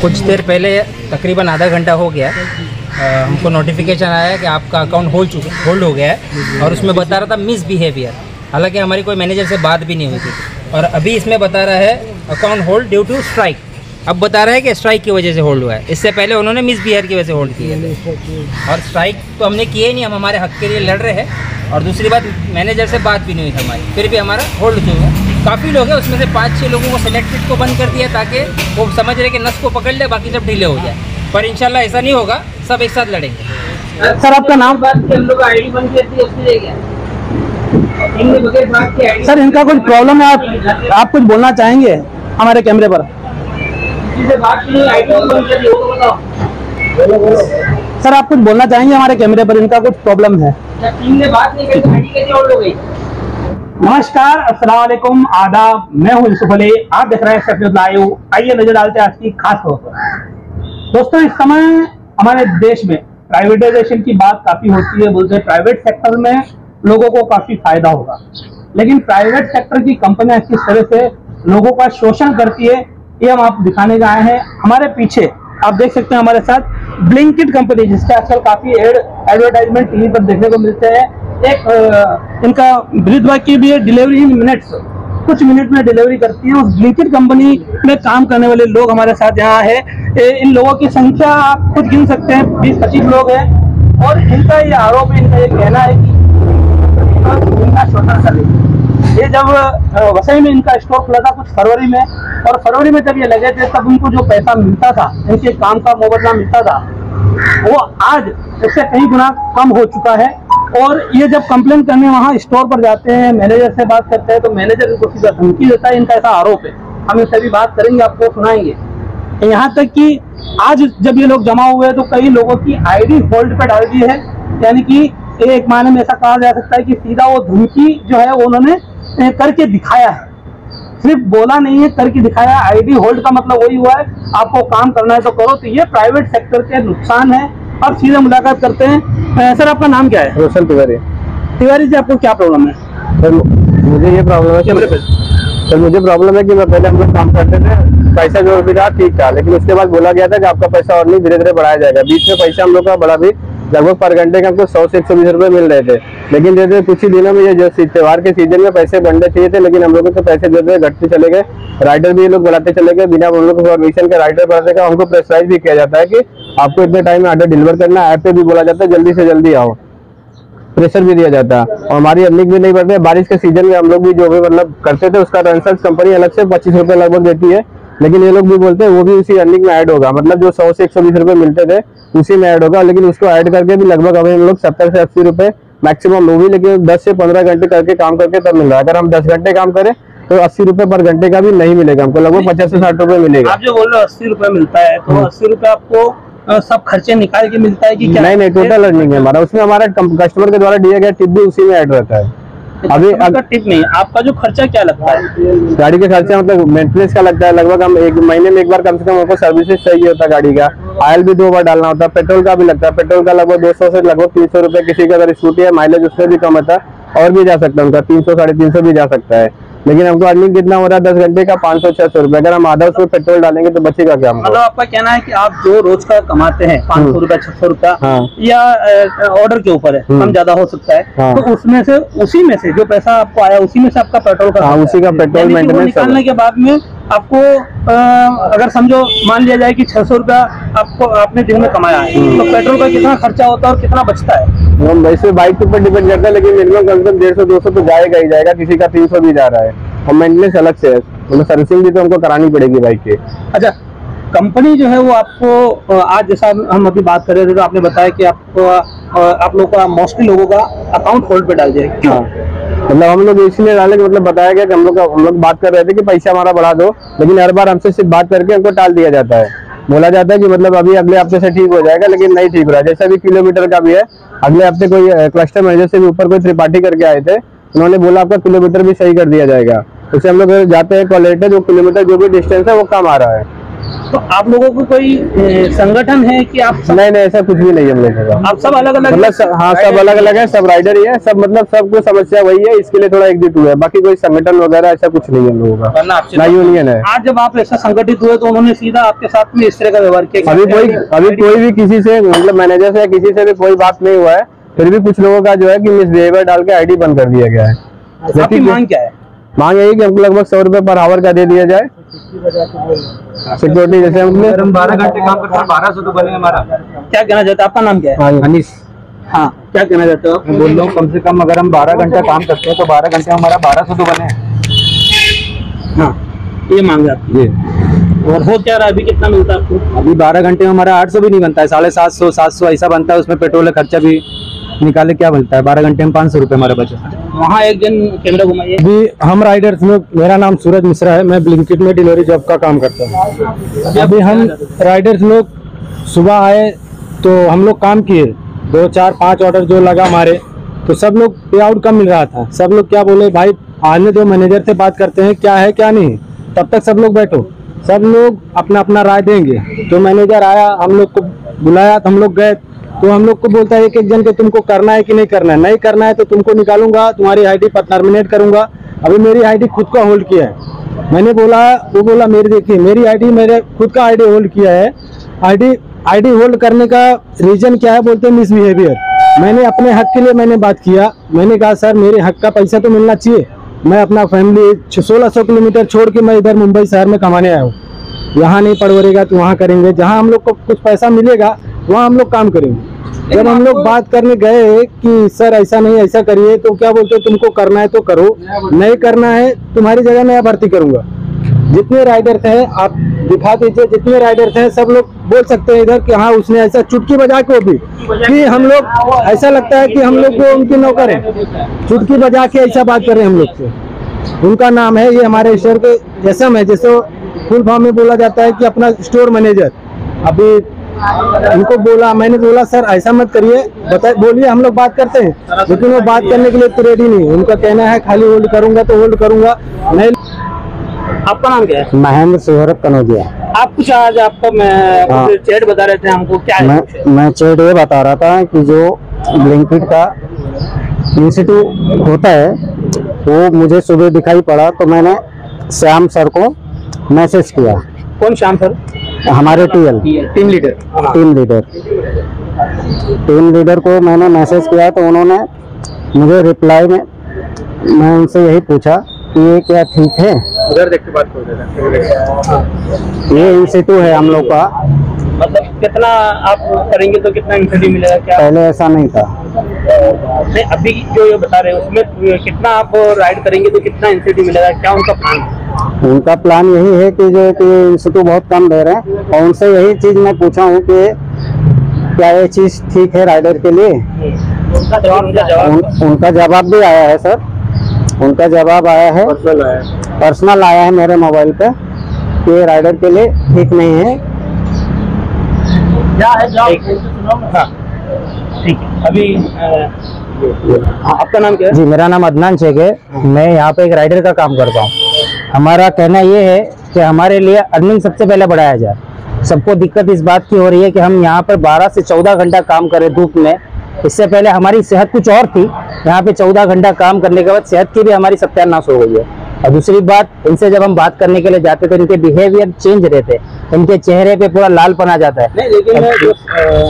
कुछ देर पहले तकरीबन आधा घंटा हो गया अ, हमको नोटिफिकेशन आया कि आपका अकाउंट होल्ड चुका होल्ड हो गया है और उसमें बता रहा था मिस बिहेवियर हालाँकि हमारी कोई मैनेजर से बात भी नहीं हुई थी। और अभी इसमें बता रहा है account hold due to strike अब बता रहा है कि स्ट्राइक की वजह से होल्ड हुआ है। इससे पहले उन्होंने मिस बिहेवियर की वजह से होल्ड किया और स्ट्राइक तो हमने किए नहीं हम हमारे हक के लिए लड़ रहे हैं। और दूसरी बात मैनेजर से बात भी नहीं हुई हमारी। फिर भी हमारा होल्ड क्यों है। काफ़ी लोग हैं, उसमें से पाँच छः लोगों को सिलेक्टेड को बंद कर दिया ताकि वो समझ रहे कि नस को पकड़ ले, बाकी सब ढीले हो जाए। पर इंशाल्लाह ऐसा नहीं होगा, सब एक साथ लड़ेंगे। सर, आपका नाम? बात की हम लोग आईडी बंद करती है उसके लिए क्या इनके बगैर बात की आईडी सर, इनका कुछ प्रॉब्लम है? आप आप कुछ बोलना चाहेंगे हमारे कैमरे पर? कर दी सर, आप कुछ बोलना चाहेंगे हमारे कैमरे पर? इनका कुछ प्रॉब्लम है। टीम ने बात नहीं करी आईडी कैसे नमस्कार अस्सलाम आदाब। मैं हूँ यूसुफ अली। आप देख रहे हैं लाइव। आइए नज़र डालते हैं आज की खास खबर पर। दोस्तों, इस समय हमारे देश में प्राइवेटाइजेशन की बात काफ़ी होती है। बोलते हैं प्राइवेट सेक्टर में लोगों को काफ़ी फ़ायदा होगा। लेकिन प्राइवेट सेक्टर की कंपनियाँ किस तरह से लोगों का शोषण करती है, ये हम आप दिखाने आए हैं। हमारे पीछे आप देख सकते हैं हमारे साथ ब्लिंकिट कंपनी जिसके आजकल काफ़ी एड एडवर्टाइजमेंट टीवी पर देखने को मिलते हैं। एक इनका वृद्ध की भी है, डिलीवरी इन मिनट्स। कुछ मिनट में डिलीवरी करती है। उस ब्लिंकिट कंपनी में काम करने वाले लोग हमारे साथ यहाँ है। इन लोगों की संख्या आप खुद गिन सकते हैं। बीस, पच्चीस लोग हैं। और इनका ये आरोप, इनका ये कहना है कि इनका शोषण कर ये जब वसई में इनका स्टोर खुला था कुछ फरवरी में, और फरवरी में जब ये लगे थे, तब उनको जो पैसा मिलता था, इनके काम का मुआवजा मिलता था वो आज इससे कई गुना कम हो चुका है। और ये जब कंप्लेन करने वहाँ स्टोर पर जाते हैं मैनेजर से बात करते हैं तो मैनेजर इनको सीधा धमकी देता है, इनका ऐसा आरोप है। हम इससे भी बात करेंगे, आपको सुनाएँगे। यहाँ तक कि आज जब ये लोग जमा हुए हैं तो कई लोगों की आईडी होल्ड पे डाल दी है। यानी कि एक मायने में ऐसा कहा जा सकता है कि सीधा वो धमकी जो है उन्होंने करके दिखाया है। सिर्फ़ बोला नहीं है करके दिखाया आईडी होल्ड का मतलब वही हुआ है आपको काम करना है तो करो। तो ये प्राइवेट सेक्टर के नुकसान है अब सीधे मुलाकात करते हैं। सर आपका नाम क्या है? रोशन तिवारी। तिवारी जी आपको क्या प्रॉब्लम है? सर मुझे ये प्रॉब्लम है कैमरे पे। कि सर मुझे प्रॉब्लम है कि मैं पहले हम लोग काम करते थे पैसा जो भी था ठीक था। लेकिन उसके बाद बोला गया था कि आपका पैसा और नहीं धीरे धीरे बढ़ाया जाएगा। बीच में पैसा हम लोग का बड़ा भी लगभग पर घंटे के हमको सौ से एक सौ बीस रुपए मिल रहे थे। लेकिन जैसे कुछ ही दिनों में ये जो त्योहार के सीज़न में पैसे बढ़ने चाहिए थे, लेकिन हम लोगों को पैसे जो थे घटते चले गए। राइडर भी ये लोग बढ़ाते चले गए। बिना हम लोग परमिशन के राइडर बढ़ाते गए हमको प्रेसराइज भी किया जाता है कि आपको इतने टाइम में ऑर्डर डिलीवर करना है। ऐप पे भी बोला जाता है, जल्दी से जल्दी आओ। प्रेशर भी दिया जाता है। और हमारी अर्निंग भी नहीं बढ़ती है। बारिश के सीज़न में हम लोग भी जो भी मतलब करते थे, उसका रनसर्च कंपनी अलग से पच्चीस रुपये लगभग देती है। लेकिन ये लोग भी बोलते हैं, वो भी उसी अर्निंग में ऐड होगा। मतलब जो सौ से एक सौ बीस रुपये मिलते थे उसी में ऐड होगा लेकिन उसको ऐड करके भी लगभग अभी हम लोग सत्तर से अस्सी रुपए मैक्सिमम वो भी लेकिन दस से पंद्रह घंटे करके काम करके तब मिल रहा है। अगर हम दस घंटे काम करें तो अस्सी रुपए पर घंटे का भी नहीं मिलेगा हमको लगभग पचास से साठ रुपए मिलेगा। आप जो बोल रहे हो अस्सी रुपए मिलता है तो अस्सी रुपए आपको सब खर्चे निकाल के मिलता है कि क्या? नहीं नहीं टोटल अर्निंग है हमारा। उसमें हमारा कस्टमर के द्वारा दिया गया टिप भी उसी में ऐड रहता है। अभी अगर टिप नहीं आपका जो खर्चा क्या लगता है? गाड़ी के खर्चा मतलब मेंटेनेंस का लगता है? लगभग हम एक महीने में एक बार कम से कम हमको सर्विसेज़ चाहिए होता है गाड़ी का। ऑयल भी दो बार डालना होता है पेट्रोल का भी लगता है। पेट्रोल का लगभग दो सौ से लगभग तीन सौ रुपए किसी का अगर स्कूटी है माइलेज उससे भी कम होता है और भी जा सकता है उनका। तीन सौ साढ़े तीन सौ भी जा सकता है। लेकिन हमको अर्निंग कितना हो रहा है दस घंटे का पाँच सौ छह सौ रुपए अगर हम आधा उसमें पेट्रोल डालेंगे तो बचेगा क्या मतलब आपका कहना है कि आप जो रोज का कमाते हैं पाँच सौ रुपया छह सौ रुपया हाँ। या ऑर्डर के ऊपर है हम्म। कम ज़्यादा हो सकता है हाँ। तो उसमें से उसी में से जो पैसा आपको आया उसी में से आपका पेट्रोल का हाँ, उसी का पेट्रोल, निकालने के बाद में आपको अगर समझो मान लिया जाए कि छह सौ रुपया आपको आपने दिन में कमाया है हम्म। तो पेट्रोल का कितना खर्चा होता है और कितना बचता है वैसे बाइक के ऊपर डिपेंड करता है लेकिन मिनिमम कम से कम डेढ़ सौ दो सौ तो जाएगा ही जाएगा किसी का तीन सौ भी जा रहा है और मेंटेनेंस अलग से है। मतलब सर्विसिंग भी तो हमको करानी पड़ेगी बाइक की। अच्छा कंपनी जो है वो आपको आज जैसा हम अभी बात कर रहे थे तो आपने बताया कि आपको आप लोगों का मोस्टली लोगों का अकाउंट होल्ड पे डाल दिया क्यों हाँ। मतलब हम लोग इसलिए डाले कि मतलब बताया गया कि हम लोग हम लोग बात कर रहे थे कि पैसा हमारा बढ़ा दो लेकिन हर बार हमसे सिर्फ़ बात करके हमको टाल दिया जाता है। बोला जाता है कि मतलब अभी अगले हफ़्ते से ठीक हो जाएगा लेकिन नहीं ठीक हो रहा। जैसे अभी किलोमीटर का भी है अगले हफ़्ते कोई क्लस्टर मैनेजर से भी ऊपर कोई त्रिपाठी करके आए थे उन्होंने बोला आपका किलोमीटर भी सही कर दिया जाएगा। उसे हम लोग जाते हैं कॉलेटर जो किलोमीटर जो भी डिस्टेंस है वो कम आ रहा है। तो आप लोगों को कोई संगठन है कि आप सब नहीं नहीं ऐसा कुछ भी नहीं हम लोगों का। आप सब अलग अलग मतलब सब, हाँ सब अलग अलग है? सब राइडर ही है सब मतलब सबको समस्या वही है इसके लिए थोड़ा एकजुट हुआ है बाकी कोई संगठन वगैरह ऐसा कुछ नहीं है हम लोगों का। ना यूनियन है। आज जब आप ऐसा संगठित हुए तो उन्होंने सीधा आपके साथ में इस तरह का व्यवहार किया अभी कोई अभी कोई भी किसी से मतलब मैनेजर से या किसी से भी कोई बात नहीं हुआ है फिर भी कुछ लोगों का जो है की मिसबिहेवियर डाल के आईडी बंद कर दिया गया है। आपकी मांग क्या है? मांग यही कि हमको लगभग सौ रुपए पर आवर का दे दिया जाए। सिक्योरिटी जैसे हमने हम बारह घंटे काम करते हैं बारह सौ तो बने हमारा। क्या कहना चाहते आपका नाम क्या है? हाँ जी। अनिस हाँ। क्या कहना चाहते हो मैं बोल रहा हूँ। कम से कम अगर हम बारह घंटा काम करते हैं तो बारह घंटे हमारा बारह सौ तो बने। हाँ। ये मांग है आपकी। जी। और हो क्या रहा? अभी कितना मिलता है आपको? अभी बारह घंटे में हमारा आठ सौ भी नहीं बनता है साढ़े सात सौ सात सौ ऐसा बनता है उसमें पेट्रोल का खर्चा भी निकाले क्या बनता है? बारह घंटे में पाँच सौ रुपये हमारा बचा वहाँ एक जन कैमरा घुमाइए। अभी हम राइडर्स में मेरा नाम सूरज मिश्रा है मैं ब्लिंकिट में डिलीवरी जॉब का काम करता हूँ। अभी हम राइडर्स लोग सुबह आए तो हम लोग काम किए। दो चार पाँच ऑर्डर जो लगा हमारे तो सब लोग पे आउट कम मिल रहा था। सब लोग क्या बोले भाई आने दो मैनेजर से बात करते हैं क्या है क्या नहीं? तब तक सब लोग बैठो। सब लोग अपना अपना राय देंगे। तो मैनेजर आया हम लोग को बुलाया तो हम लोग गए तो हम लोग को बोलता है एक एक जन के तुमको करना है कि नहीं करना है? नहीं करना है तो तुमको निकालूँगा, तुम्हारी आईडी पर टर्मिनेट करूँगा। अभी मेरी आईडी खुद का होल्ड किया है। मैंने बोला, वो बोला, मेरी देखिए, मेरी आईडी मेरे खुद का आईडी होल्ड किया है। आईडी आईडी होल्ड करने का रीजन क्या है बोलते हैं मिसबिहेवियर मैंने अपने हक के लिए मैंने बात किया। मैंने कहा, सर, मेरे हक का पैसा तो मिलना चाहिए। मैं अपना फैमिली सोलह सौ किलोमीटर छोड़ के मैं इधर मुंबई शहर में कमाने आया हूँ। यहाँ नहीं पड़वरेगा तो वहाँ करेंगे। जहाँ हम लोग को कुछ पैसा मिलेगा वहाँ हम लोग काम करेंगे। जब हम लोग बात करने गए कि सर ऐसा नहीं ऐसा करिए तो क्या बोलते हो, तुमको करना है तो करो नहीं करना है तुम्हारी जगह मैं भर्ती करूँगा। जितने राइडर्स हैं आप दिखा दीजिए जितने राइडर्स हैं सब लोग बोल सकते हैं इधर कि हाँ उसने ऐसा चुटकी बजा के भी कि हम लोग ऐसा लगता है कि हम लोग को उनकी नौकर है चुटकी बजा के ऐसा बात कर हम लोग से। उनका नाम है ये हमारे ईश्वर के जैसम है जैसे फुल फॉर्म में बोला जाता है कि अपना स्टोर मैनेजर। अभी उनको बोला मैंने बोला सर ऐसा मत करिए बता बोलिए हम लोग बात करते हैं। लेकिन वो बात करने के लिए तो रेडी नहीं है। उनका कहना है खाली होल्ड करूँगा तो होल्ड करूँगा। नहीं। आपका नाम क्या है? महेंद्र सिंह कनौजिया। आप कुछ आज आपका मैं हाँ। चैट बता रहे थे हमको क्या है? मैं मैं चैट ये बता रहा था कि जो ब्लिंकिट का इंस्टीट्यूट होता है वो मुझे सुबह दिखाई पड़ा तो मैंने श्याम सर को मैसेज किया। कौन श्याम सर? हमारे TL team leader. Team leader. Team leader. को मैंने मैसेज किया तो उन्होंने मुझे रिप्लाई में मैं उनसे यही पूछा कि ये क्या ठीक है? उधर देख के बात ये इंस्टीट्यूट है हम लोग का। मतलब कितना आप करेंगे तो कितना इंसेंटिव मिलेगा? क्या? पहले ऐसा नहीं था। नहीं अभी जो ये बता रहे हैं उसमें कितना आप राइड करेंगे तो कितना इंसेंटिव मिलेगा? क्या उनका प्लान है? उनका प्लान यही है कि जो कि इंस्टीट्यूट बहुत कम दे रहे हैं। और उनसे यही चीज़ मैं पूछा हूँ कि क्या ये चीज़ ठीक है राइडर के लिए? उनका जवाब उनका जवाब उन, उनका जवाब भी आया है सर उनका जवाब आया है। पर्सनल आया है। मेरे मोबाइल पे कि ये राइडर के लिए ठीक नहीं है। क्या है हाँ। ठीक। है अभी आपका नाम क्या है? जी मेरा नाम अदनान शेख है। मैं यहाँ पे एक राइडर का काम करता हूँ। हमारा कहना ये है कि हमारे लिए अर्निंग सबसे पहले बढ़ाया जाए। सबको दिक्कत इस बात की हो रही है कि हम यहाँ पर 12 से 14 घंटा काम करें धूप में। इससे पहले हमारी सेहत कुछ और थी। यहाँ पे 14 घंटा काम करने के बाद सेहत की भी हमारी सत्यानाश हो गई है। और दूसरी बात इनसे जब हम बात करने के लिए जाते तो इनके बिहेवियर चेंज रहते इनके चेहरे पे पूरा लालपन आ जाता है। नहीं लेकिन जो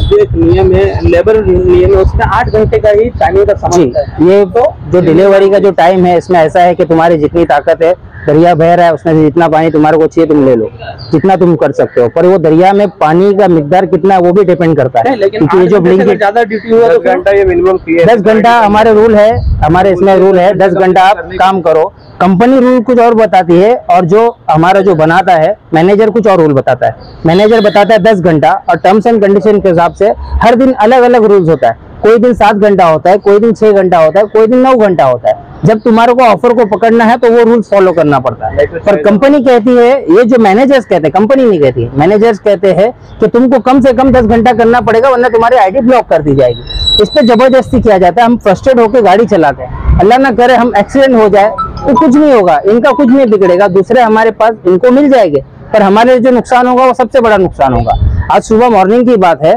जो एक नियम है लेबर नियम है उसमें आठ घंटे का ही टाइमिंग का समय जी है। ये तो जो डिलीवरी का जो टाइम है इसमें ऐसा है कि तुम्हारी जितनी ताकत है दरिया बह रहा है उसमें से जितना पानी तुम्हारे को चाहिए तुम ले लो। जितना तुम कर सकते हो। पर वो दरिया में पानी का मिकदार कितना है वो भी डिपेंड करता है। लेकिन क्योंकि ये जो ब्लिंकिट ज़्यादा ड्यूटी हुआ तो फिर ये मिनिमम दस घंटा हमारे रूल है हमारे इसमें रूल है दस घंटा आप काम करो। कंपनी रूल कुछ और बताती है और जो हमारा जो बनाता है मैनेजर कुछ और रूल बताता है। मैनेजर बताता है दस घंटा और टर्म्स एंड कंडीशन के हिसाब से हर दिन अलग अलग रूल्स होता है। कोई दिन सात घंटा होता है कोई दिन छह घंटा होता है कोई दिन नौ घंटा होता है। जब तुम्हारे को ऑफ़र को पकड़ना है तो वो रूल फॉलो करना पड़ता है। पर कंपनी कहती है ये जो मैनेजर्स कहते हैं कंपनी नहीं कहती मैनेजर्स कहते हैं कि तुमको कम से कम दस घंटा करना पड़ेगा वरना तुम्हारी आईडी ब्लॉक कर दी जाएगी। इस पर ज़बरदस्ती किया जाता है हम फ्रस्ट्रेट होकर गाड़ी चलाते हैं। अल्लाह ना करे हम एक्सीडेंट हो जाए तो कुछ नहीं होगा इनका कुछ नहीं बिगड़ेगा दूसरे हमारे पास इनको मिल जाएँगे पर हमारे जो नुकसान होगा वो सबसे बड़ा नुकसान होगा। आज सुबह मॉर्निंग की बात है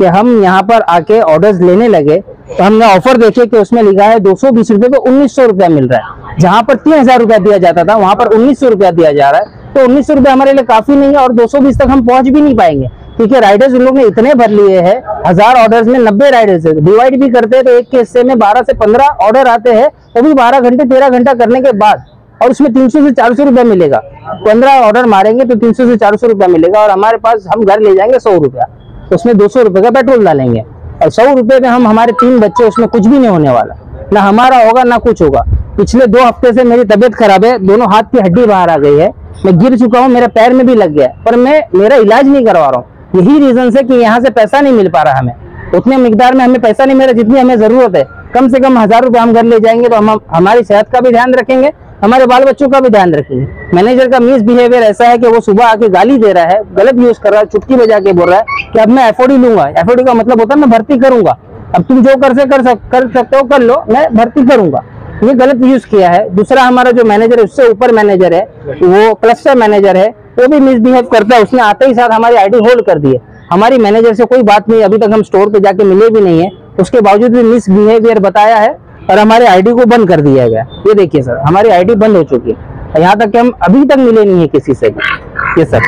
कि हम यहाँ पर आके ऑर्डर्स लेने लगे तो हमने ऑफ़र देखे कि उसमें लिखा है दो सौ बीस रुपए पे उन्नीस सौ रुपया मिल रहा है। जहाँ पर तीन हज़ार रुपया दिया जाता था, वहाँ पर उन्नीस सौ रुपया दिया जा रहा है। तो उन्नीस सौ रुपया हमारे लिए काफ़ी नहीं है और दो सौ बीस तक हम पहुँच भी नहीं पाएँगे, क्योंकि राइडर्स उन लोग ने इतने भर लिए हैं, हज़ार ऑर्डर्स में नब्बे राइडर्स है। डिवाइड भी करते हैं तो एक के हिस्से में बारह से पंद्रह ऑर्डर आते हैं, वो भी बारह घंटे, तेरह घंटा करने के बाद, और उसमें तीन सौ से चार सौ रुपया मिलेगा। पंद्रह ऑर्डर मारेंगे तो तीन सौ से चार सौ रुपया मिलेगा और हमारे पास हम घर ले जाएँगे सौ रुपया। उसमें दो सौ रुपये का पेट्रोल डालेंगे। और सौ रुपये में हम, हमारे तीन बच्चे, उसमें कुछ भी नहीं होने वाला। ना हमारा होगा, ना कुछ होगा। पिछले दो हफ़्ते से मेरी तबीयत खराब है, दोनों हाथ की हड्डी बाहर आ गई है। मैं गिर चुका हूँ, मेरे पैर में भी लग गया पर मैं, मेरा इलाज नहीं करवा रहा हूँ। यही रीजन से कि यहाँ से पैसा नहीं मिल पा रहा हमें। उतने मिकदार में हमें पैसा नहीं मिल रहा, जितनी हमें ज़रूरत है। कम से कम हज़ार रुपये हम घर ले जाएँगे तो हम, हमारी सेहत का भी ध्यान रखेंगे। हमारे बाल बच्चों का भी ध्यान रखेंगे मैनेजर का मिस बिहेवियर ऐसा है कि वो सुबह आके गाली दे रहा है गलत यूज़ कर रहा है चुटकी बजा के बोल रहा है कि अब मैं एफओडी लूँगा। एफओडी का मतलब होता है मैं भर्ती करूँगा। अब तुम जो कर से कर, सक, कर सकते हो कर लो मैं भर्ती करूँगा। ये गलत यूज़ किया है। दूसरा हमारा जो मैनेजर है उससे ऊपर मैनेजर है वो क्लस्टर मैनेजर है वो भी मिसबिहेव करता है। उसने आते ही साथ हमारी आईडी होल्ड कर दी है। हमारी मैनेजर से कोई बात नहीं अभी तक हम स्टोर पे जाके मिले भी नहीं है। उसके बावजूद भी मिसबिहेवियर बताया है। और हमारे आईडी को बंद कर दिया गया। ये देखिए सर हमारी आईडी बंद हो चुकी है। यहाँ तक कि हम अभी तक मिले नहीं है किसी से भी। ये सर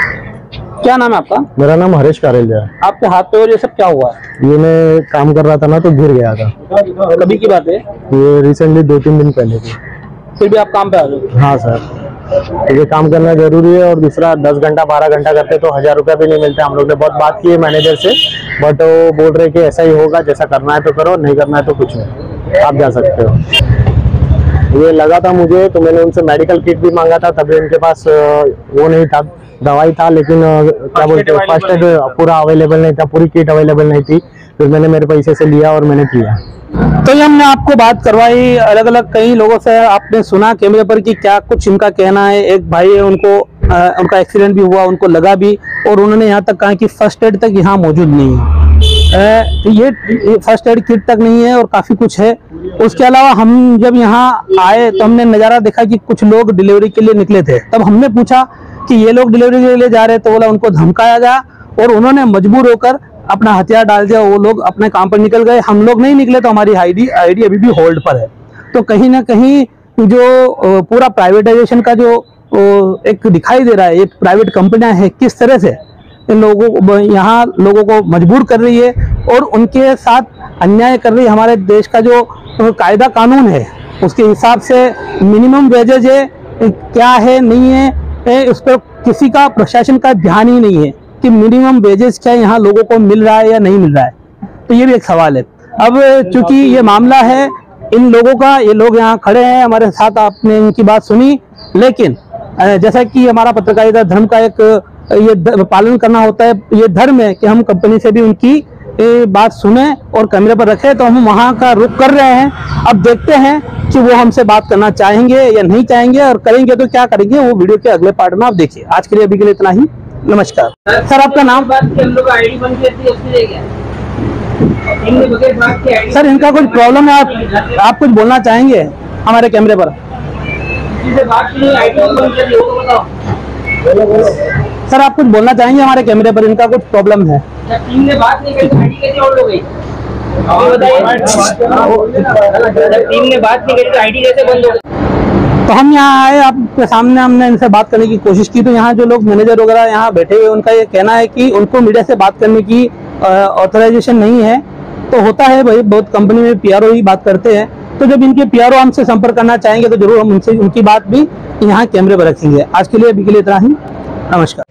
क्या नाम है आपका? मेरा नाम हरीश कारेलिया है। आपके हाथ पे और ये सब क्या हुआ? है ये मैं काम कर रहा था ना तो गिर गया था। कभी की बात है? ये रिसेंटली दो तीन दिन पहले की। फिर भी आप काम पे आ गए? हाँ सर। तो ये काम करना ज़रूरी है और दूसरा दस घंटा बारह घंटा करते तो हज़ार रुपया भी नहीं मिलता। हम लोग ने बहुत बात की है मैनेजर से बट वो बोल रहे कि ऐसा ही होगा जैसा करना है तो करो नहीं करना है तो कुछ नहीं। आप जा सकते हो। ये लगा था मुझे तो मैंने उनसे मेडिकल किट भी मांगा था तभी उनके पास वो नहीं था दवाई था लेकिन क्या बोलते हैं फ़र्स्ट एड पूरा अवेलेबल नहीं था पूरी किट अवेलेबल नहीं थी फिर मैंने मेरे पैसे से लिया और मैंने किया। तो ये हमने आपको बात करवाई अलग अलग कई लोगों से आपने सुना कैमरे पर कि क्या कुछ इनका कहना है एक भाई है उनको अ, उनका एक्सीडेंट भी हुआ उनको लगा भी और उन्होंने यहाँ तक कहा कि फ़र्स्ट एड तक यहाँ मौजूद नहीं है। तो ये फ़र्स्ट एड किट तक नहीं है और काफ़ी कुछ है। उसके अलावा हम जब यहाँ आए तो हमने नज़ारा देखा कि कुछ लोग डिलीवरी के लिए निकले थे। तब हमने पूछा कि ये लोग डिलीवरी के लिए जा रहे तो बोला उनको धमकाया गया और उन्होंने मजबूर होकर अपना हथियार डाल दिया। वो लोग अपने काम पर निकल गए। हम लोग नहीं निकले तो हमारी आईडी आईडी अभी भी होल्ड पर है। तो कहीं ना कहीं जो पूरा प्राइवेटाइजेशन का जो एक दिखाई दे रहा है, ये प्राइवेट कंपनियाँ है, किस तरह से इन लोगों यहाँ लोगों को मजबूर कर रही है और उनके साथ अन्याय कर रही हमारे देश का जो कायदा कानून है, उसके हिसाब से मिनिमम वेजेज है, क्या है, नहीं है उस पर किसी का प्रशासन का ध्यान ही नहीं है कि मिनिमम वेजेस क्या यहाँ लोगों को मिल रहा है या नहीं मिल रहा है। तो ये भी एक सवाल है। अब चूँकि ये मामला है, इन लोगों का, ये लोग यहाँ खड़े हैं, हमारे साथ आपने इनकी बात सुनी, लेकिन जैसा कि हमारा पत्रकारिता धर्म का एक ये पालन करना होता है, ये धर्म है कि हम कंपनी से भी उनकी बात सुने और कैमरे पर रखें तो हम वहाँ का रुख कर रहे हैं। अब देखते हैं कि वो हमसे बात करना चाहेंगे या नहीं चाहेंगे और करेंगे तो क्या करेंगे, वो वीडियो के अगले पार्ट में आप देखिए। आज के लिए अभी के लिए इतना ही। नमस्कार। सर, आपका नाम? सर, इनका कुछ प्रॉब्लम है? आप कुछ बोलना चाहेंगे हमारे कैमरे पर? सर आप कुछ बोलना चाहेंगे हमारे कैमरे पर? इनका कुछ प्रॉब्लम है। टीम ने बात नहीं करी तो आईडी कैसे होल्ड हो गई? ये बताइए। जब टीम ने। बात नहीं करी तो आईडी कैसे बंद हो गई? तो हम यहाँ आए आपके सामने हमने इनसे बात करने की कोशिश की तो यहाँ जो लोग मैनेजर वगैरह यहाँ बैठे हुए उनका ये कहना है कि उनको मीडिया से बात करने की ऑथराइजेशन नहीं है। तो होता है भाई बहुत कंपनी में पीआरओ ही बात करते हैं। तो जब इनके पीआरओ हमसे संपर्क करना चाहेंगे तो ज़रूर हम उनसे उनकी बात भी यहाँ कैमरे पर रखेंगे। आज के लिए, अभी के लिए इतना ही। नमस्कार।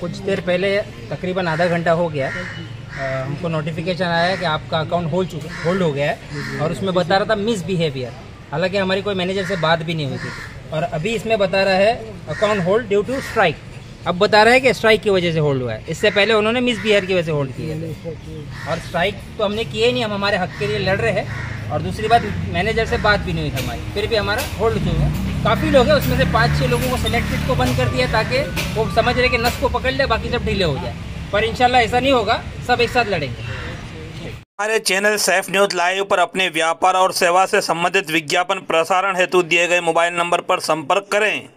कुछ देर पहले तकरीबन आधा घंटा हो गया। हमको नोटिफिकेशन आया कि आपका अकाउंट होल्ड चुका होल्ड हो गया है और उसमें बता रहा था मिस बिहेवियर हालाँकि हमारी कोई मैनेजर से बात भी नहीं हुई थी। और अभी इसमें बता रहा है account hold due to strike अब बता रहा है कि स्ट्राइक की वजह से होल्ड हुआ है। इससे पहले उन्होंने मिस बिहेवियर की वजह से होल्ड किया और स्ट्राइक तो हमने किए नहीं, हम हमारे हक के लिए लड़ रहे हैं। और दूसरी बात मैनेजर से बात भी नहीं हुई हमारी। फिर भी हमारा होल्ड क्यों है, काफ़ी लोग हैं, उसमें से पाँच छः लोगों को सिलेक्टेड को बंद कर दिया ताकि वो समझ रहे कि नस को पकड़ ले, बाकी सब ढीले हो जाए। पर इंशाल्लाह ऐसा नहीं होगा, सब एक साथ लड़ेंगे। हमारे चैनल सैफ न्यूज़ लाइव पर अपने व्यापार और सेवा से संबंधित विज्ञापन प्रसारण हेतु दिए गए मोबाइल नंबर पर संपर्क करें।